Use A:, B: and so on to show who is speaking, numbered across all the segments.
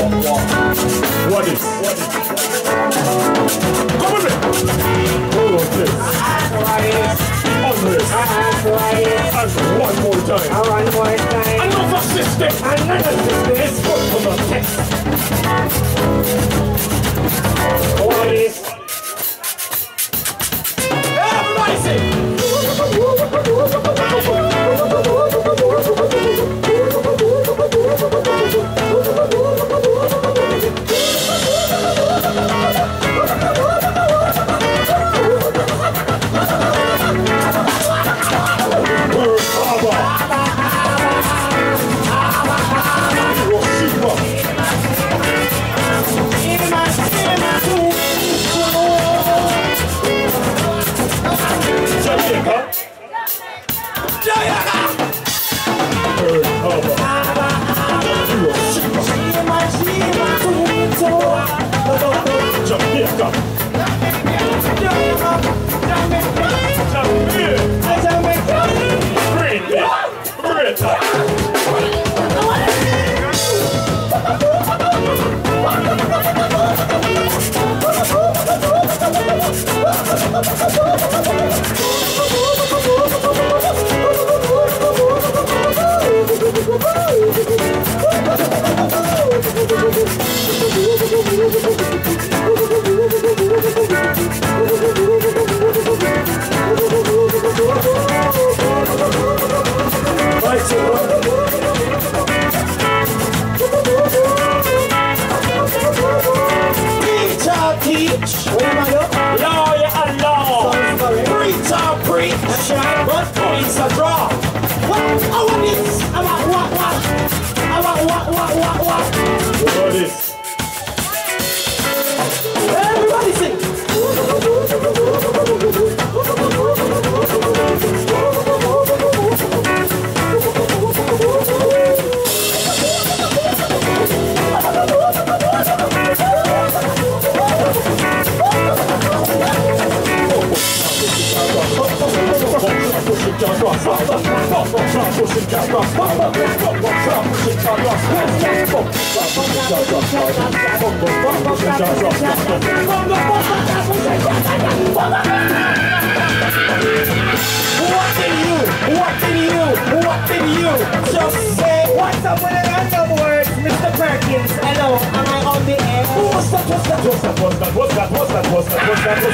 A: What is Lawyer and law. Preach or preach. But it's a draw.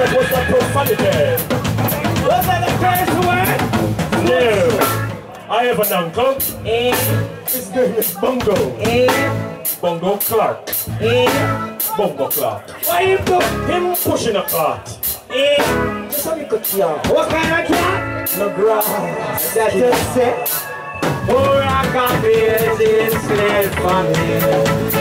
A: That? What's that? What's that? What's that? Profanity.
B: Was that the first word?
A: No. I have an uncle.
B: Eh,
A: His name is Bongo.
B: eh,
A: Bongo Clark.
B: eh.
A: Bongo Clark.
B: Why you go?
A: Him pushing a cart.
B: Eh.
C: Just a little car.
B: What kind of cat?
C: No grass.
B: That just said. Oh, I got this sled for me.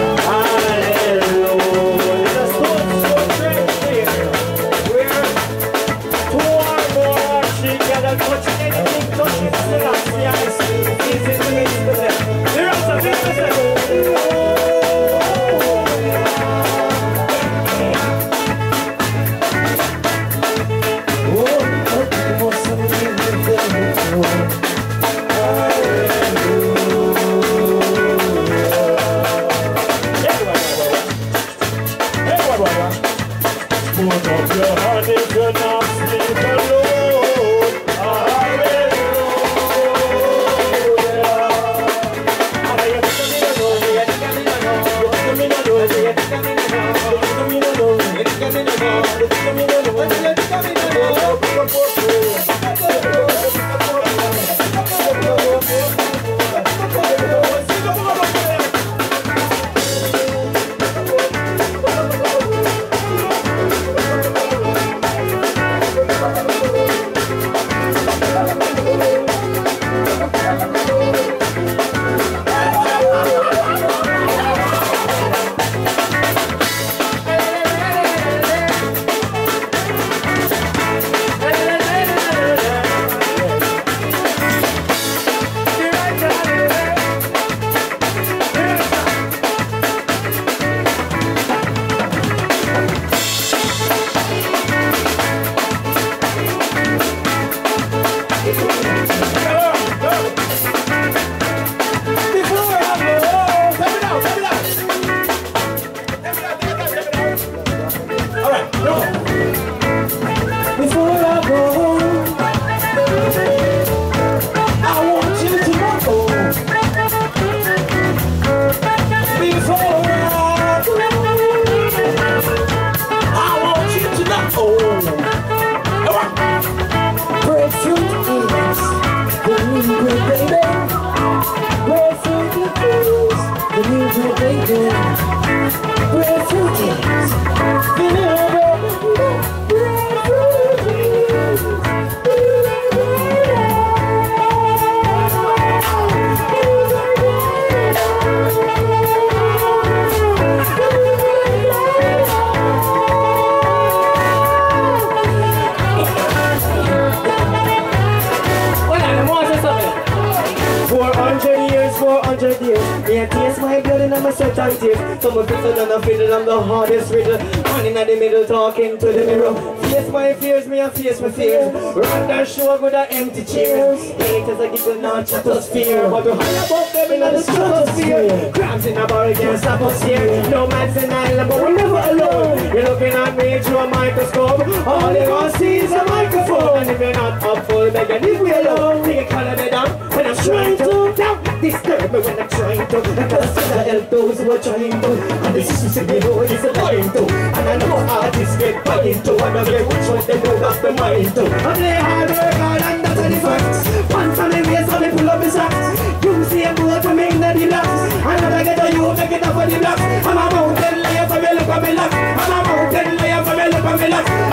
B: I'm a sweat and tears. Some of it's and a fiddle, I'm the hardest riddle. Man in the middle talking to the mirror. Face my fears, me a face my fears. Run that show with the empty chairs. Haters a giggle, not just us fear. But we high above them in the stratosphere. Crabs in a bar can't stop us here. No man's in island, but we're never alone. You're looking at me through a microscope. All you gonna see is a microphone. And if you're not up me alone. Take a color me down when I'm trying to. Don't disturb me when I'm trying to. Because I help those who are trying to. And this is just me who is lying to. And I know artists get into. And I get which one they know that's the mind to. And they hard work hard and that's the facts. Pants on the waist, on the pull up his socks. You see a boy to make the. And I get a you, make it up for the blocks. I'm a mountain lion for me, look at me laugh. I'm a mountain lion for me, look at me laugh.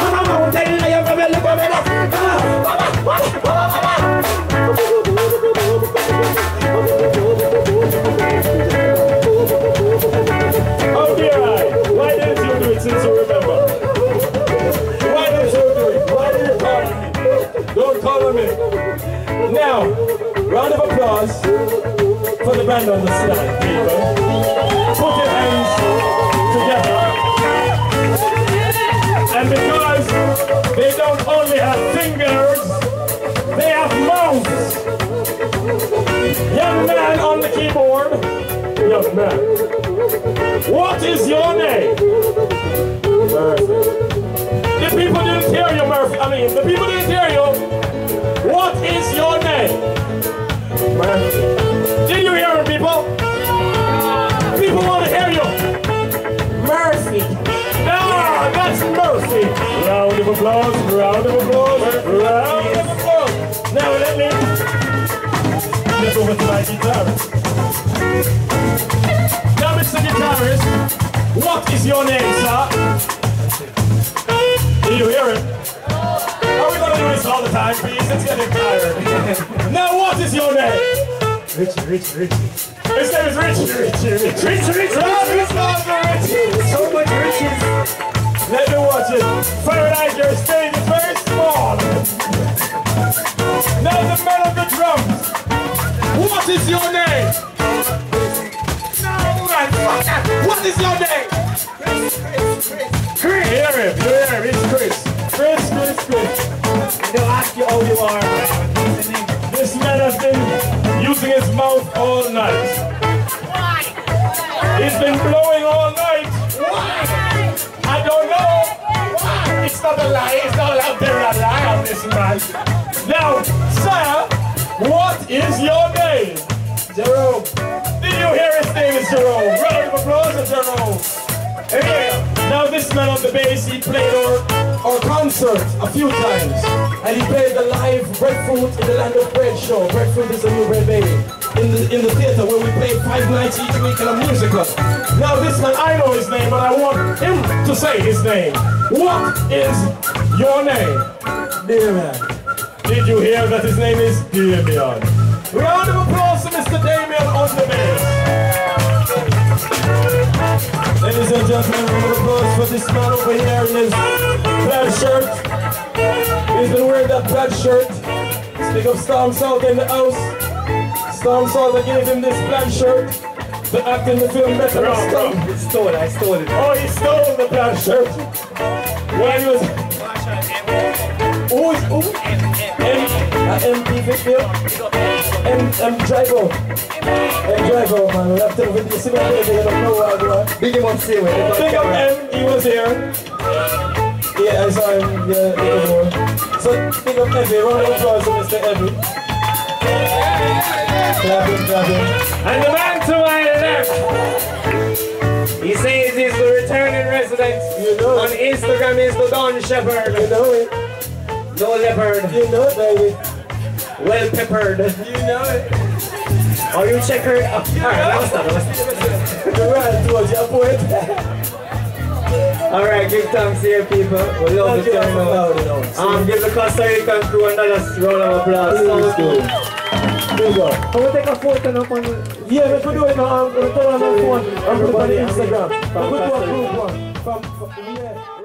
A: And because they don't only have fingers, they have mouths. Young man on the keyboard. Young man. What is your name? Murphy. The people didn't hear you, Murphy. I mean, the people didn't hear you. What is your name? Murphy. Over my guitar. Now, Mr. Guitarist, what is your name, sir? Did you hear it? Are we gonna do this all the time, please? It's getting tired. now, what is your name?
B: Richie, Richie, Richie.
A: His name is Richie. Richie, Richie, Richie, Richie. Richie.
B: So much riches.
A: Let me watch it. Fahrenheit, your stage is very small. Now the man of the drums. What is your name? No, What is your name? Chris. Hear him, you hear him. It's Chris. Chris, Chris, Chris.
B: They'll ask you how you are. What's the name?
A: This man has been using his mouth all night. Why? He's been blowing all night. Why? I don't know. Why? It's not a lie. It's not out there a lie on this man. Now, sir, what is your name? Jerome. Did you hear his name is Jerome? Round of applause for Jerome. Here. Now this man on the bass, he played our, our concert a few times. And he played the live Breadfruit in the Land of Bread show. Breadfruit is a new bread baby. In the, in the theater where we play five nights each week in a musical. Now this man, I know his name, but I want him to say his name. What is your name? Damian. Did you hear that his name is Damian? Round of applause to Mr. Damian on the bass. Ladies and gentlemen, round of applause for this man over here in his plaid shirt. He's been wearing that plaid shirt. Speak of Storm South in the house. Storm South gave him this plaid shirt to act in the film Better Than Storm.
B: it's stolen. I stole it.
A: Oh, he stole the plaid shirt. When he was... Who is... Who? M... MP Victor? M... M... Drago. M... Drago, man. We have to... With lady, you don't know what I'm doing.
B: Big him on say with
A: Big up M, he was here. Yeah, I saw him yeah, one. So big up Evie, round of applause to Mr. Evie. Clap him, clap him.
D: And the man to my left, he says he's the returning resident.
A: You know
D: On. Instagram is the Don Shepherd.
A: You know it.
D: No leopard.
A: You know it, baby.
D: Well peppered.
A: You know it.
D: Are you checkered? Oh, Alright, that was done. That was done.
A: The right towards your poet.
B: Alright, give thanks here, people. We love the turn out. Um, give the Costa Rican crew another round of applause. Sounds good.
A: There you go.
B: I will take a photo now on
A: Yeah, we could do it now. I'm going to turn on my phone. I'm going to put it on
B: Everybody,
A: Instagram.
B: I mean,
A: I'm going to do a
B: fantastic.
A: group one. From, from, yeah.